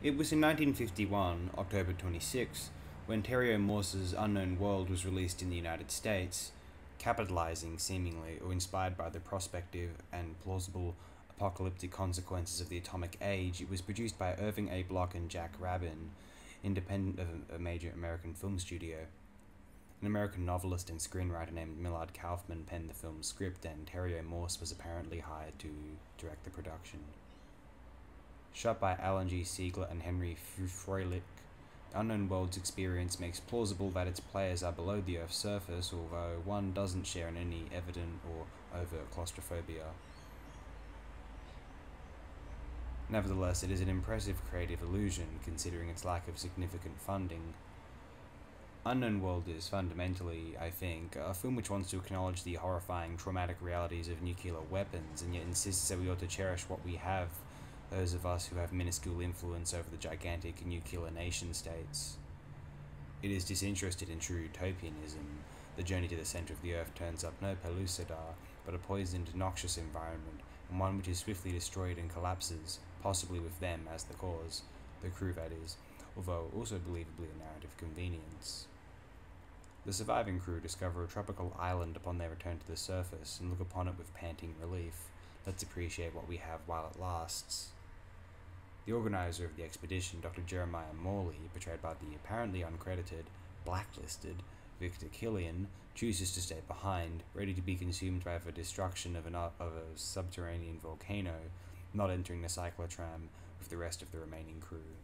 It was in 1951, October 26, when Terry Morse's Unknown World was released in the United States, capitalizing seemingly or inspired by the prospective and plausible apocalyptic consequences of the atomic age. It was produced by Irving A. Block and Jack Rabin, independent of a major American film studio. An American novelist and screenwriter named Millard Kaufman penned the film's script, and Terry Morse was apparently hired to direct the production. Shot by Allen G. Siegler and Henry Freulich, Unknown World's experience makes plausible that its players are below the Earth's surface, although one doesn't share in any evident or overt claustrophobia. Nevertheless, it is an impressive creative illusion, considering its lack of significant funding. Unknown World is fundamentally, I think, a film which wants to acknowledge the horrifying, traumatic realities of nuclear weapons, and yet insists that we ought to cherish what we have those of us who have minuscule influence over the gigantic nuclear nation states. It is disinterested in true utopianism. The journey to the center of the earth turns up no Pellucidar, but a poisoned, noxious environment, and one which is swiftly destroyed and collapses, possibly with them as the cause, the crew that is, although also believably a narrative convenience. The surviving crew discover a tropical island upon their return to the surface and look upon it with panting relief. Let's appreciate what we have while it lasts. The organizer of the expedition, Dr. Jeremiah Morley, portrayed by the apparently uncredited, blacklisted Victor Kilian, chooses to stay behind, ready to be consumed by the destruction of, an, of a subterranean volcano, not entering the cyclotram with the rest of the remaining crew.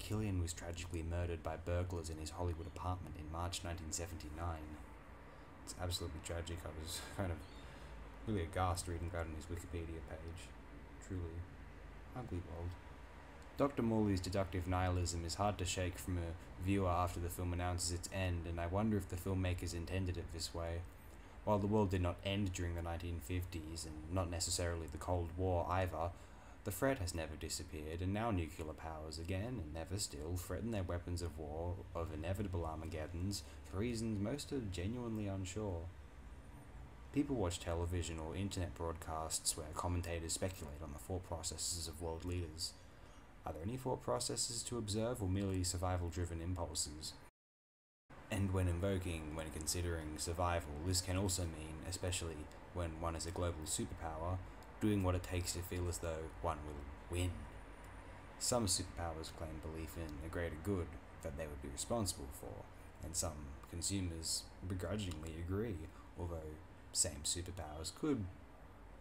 Kilian was tragically murdered by burglars in his Hollywood apartment in March 1979. It's absolutely tragic. I was kind of really aghast reading about on his Wikipedia page. Truly ugly world. Dr. Morley's deductive nihilism is hard to shake from a viewer after the film announces its end, and I wonder if the filmmakers intended it this way. While the world did not end during the 1950s, and not necessarily the Cold War either, the threat has never disappeared, and now nuclear powers again, and never still, threaten their weapons of war of inevitable Armageddons for reasons most are genuinely unsure. People watch television or internet broadcasts where commentators speculate on the thought processes of world leaders. Are there any thought processes to observe or merely survival driven impulses? And when invoking, when considering survival, this can also mean, especially when one is a global superpower, doing what it takes to feel as though one will win. Some superpowers claim belief in a greater good that they would be responsible for, and some consumers begrudgingly agree, although same superpowers could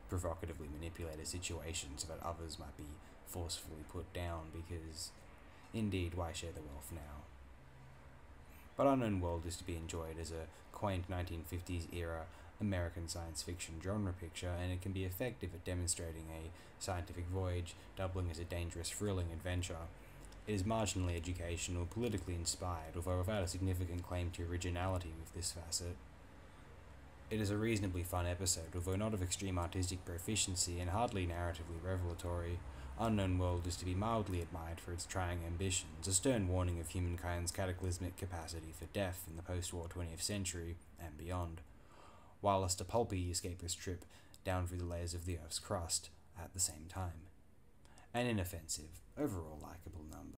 provocatively manipulate a situation so that others might be forcefully put down because, indeed, why share the wealth now? But Unknown World is to be enjoyed as a quaint 1950s era American science fiction genre picture, and it can be effective at demonstrating a scientific voyage, doubling as a dangerous, thrilling adventure. It is marginally educational, politically inspired, although without a significant claim to originality with this facet. It is a reasonably fun episode, although not of extreme artistic proficiency and hardly narratively revelatory. Unknown World is to be mildly admired for its trying ambitions, a stern warning of humankind's cataclysmic capacity for death in the post war 20th century and beyond, whilst a pulpy escapist trip down through the layers of the Earth's crust at the same time. An inoffensive, overall likable number.